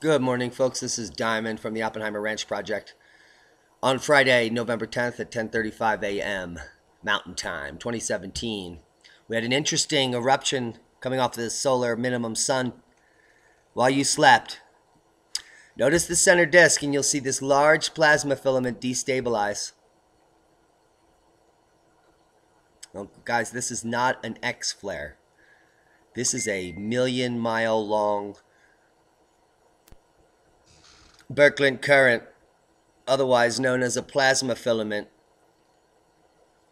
Good morning, folks. This is Diamond from the Oppenheimer Ranch Project. On Friday, November 10th at 10:35 a.m. Mountain Time, 2017, we had an interesting eruption coming off of the solar minimum sun while you slept. Notice the center disk, and you'll see this large plasma filament destabilize. Well, guys, this is not an X flare. This is a million mile long Birkeland current, otherwise known as a plasma filament,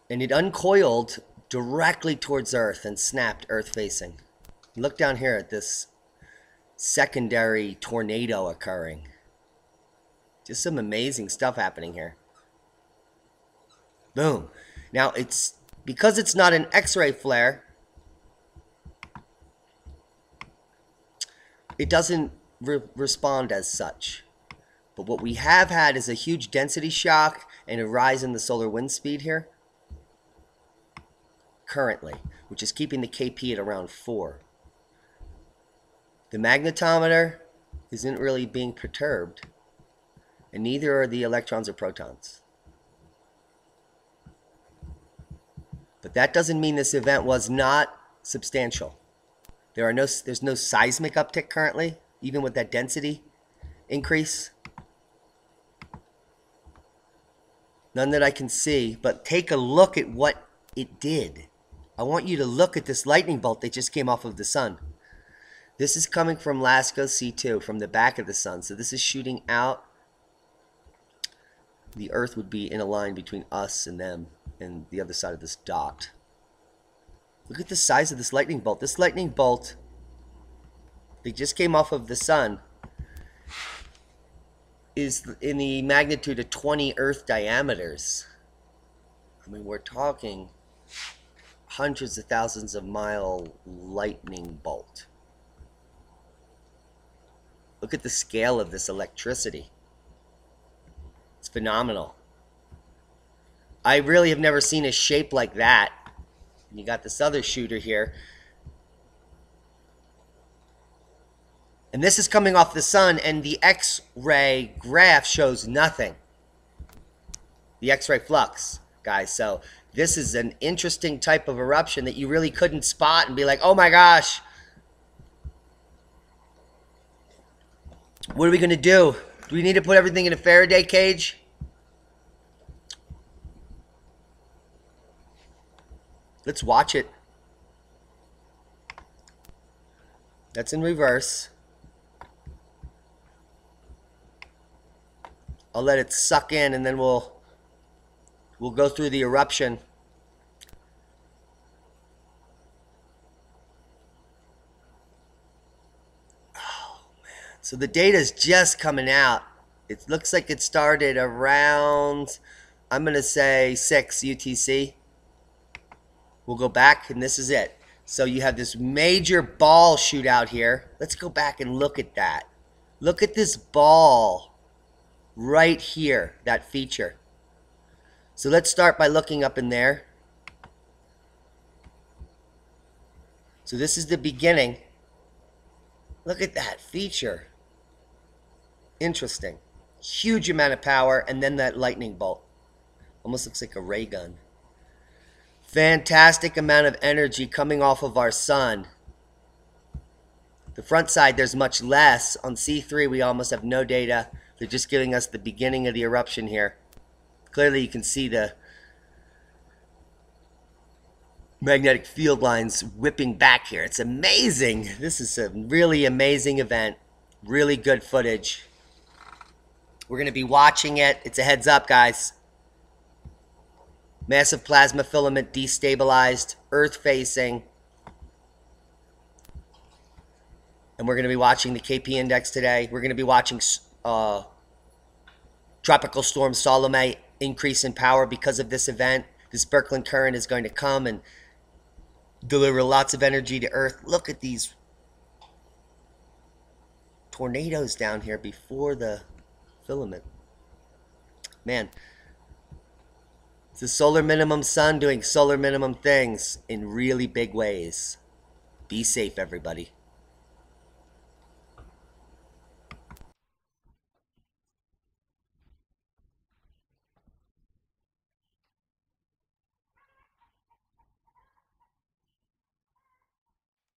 and it uncoiled directly towards Earth and snapped Earth facing. Look down here at this secondary tornado occurring. Just some amazing stuff happening here. Boom. Now it's because it's not an X-ray flare, it doesn't re respond as such. But what we have had is a huge density shock and a rise in the solar wind speed here currently, which is keeping the KP at around 4. The magnetometer isn't really being perturbed, and neither are the electrons or protons. But that doesn't mean this event was not substantial. There are no, there's no seismic uptick currently, even with that density increase. None that I can see, but take a look at what it did. I want you to look at this lightning bolt that just came off of the sun. This is coming from LASCO C2, from the back of the sun. So this is shooting out. The Earth would be in a line between us and them and the other side of this dot. Look at the size of this lightning bolt. This lightning bolt, they just came off of the sun is in the magnitude of 20 Earth diameters. I mean, we're talking hundreds of thousands of mile lightning bolt. Look at the scale of this electricity. It's phenomenal. I really have never seen a shape like that. You got this other shooter here And this is coming off the sun, and the X-ray graph shows nothing. The X-ray flux, guys. So this is an interesting type of eruption that you really couldn't spot and be like, oh my gosh. What are we going to do? Do we need to put everything in a Faraday cage? Let's watch it. That's in reverse. I'll let it suck in and then we'll we'll go through the eruption. Oh man. So the data is just coming out. It looks like it started around I'm going to say 6 UTC. We'll go back and this is it. So you have this major ball shoot out here. Let's go back and look at that. Look at this ball right here, that feature. So let's start by looking up in there. So this is the beginning. Look at that feature. Interesting. Huge amount of power, and then that lightning bolt. Almost looks like a ray gun. Fantastic amount of energy coming off of our sun. The front side, there's much less. On C3, we almost have no data. They're just giving us the beginning of the eruption here. Clearly you can see the magnetic field lines whipping back here. It's amazing. This is a really amazing event. Really good footage. We're going to be watching it. It's a heads up, guys. Massive plasma filament destabilized, Earth facing. And we're going to be watching the KP index today. We're going to be watching uh, Tropical Storm Salome increase in power because of this event. This Birkeland current is going to come and deliver lots of energy to Earth. Look at these tornadoes down here before the filament. Man, it's the solar minimum sun doing solar minimum things in really big ways. Be safe, everybody.